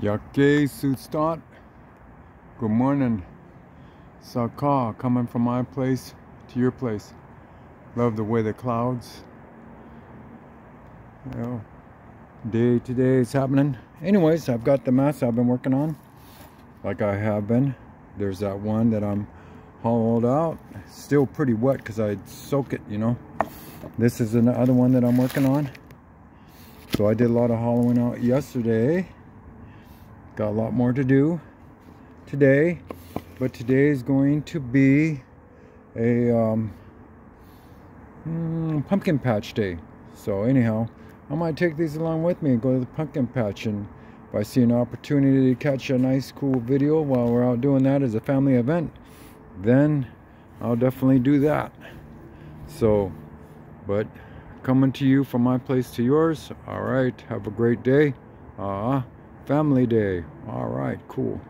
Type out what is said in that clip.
Yake Sutstat. Good morning. Saka coming from my place to your place. Love the way the clouds. Know, day to day is happening. Anyways, I've got the mess I've been working on. Like I have been. There's that one that I'm hollowed out. Still pretty wet because I soak it, you know. This is another one that I'm working on. So I did a lot of hollowing out yesterday Got a lot more to do today, but today is going to be a um, mm, pumpkin patch day. So anyhow, I might take these along with me and go to the pumpkin patch and if I see an opportunity to catch a nice cool video while we're out doing that as a family event, then I'll definitely do that. So, but coming to you from my place to yours. All right, have a great day. Uh, Family Day. All right, cool.